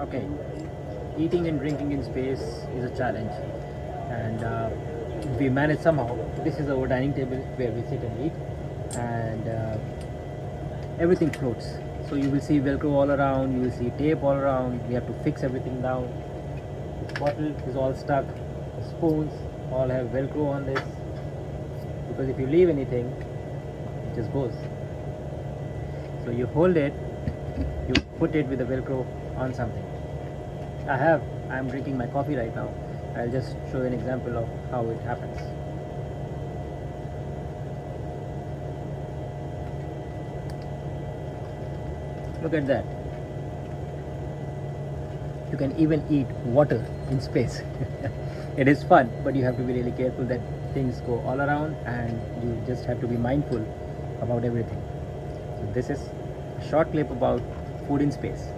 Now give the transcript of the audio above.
Okay, eating and drinking in space is a challenge, and uh, we manage somehow. This is our dining table where we sit and eat, and uh, everything floats. So you will see Velcro all around, you will see tape all around. We have to fix everything down. The bottle is all stuck. The spoons all have Velcro on this because if you leave anything, it just goes. So you hold it, you put it with the Velcro on something. I have, I'm drinking my coffee right now. I'll just show you an example of how it happens. Look at that. You can even eat water in space. it is fun, but you have to be really careful that things go all around and you just have to be mindful about everything. So this is a short clip about food in space.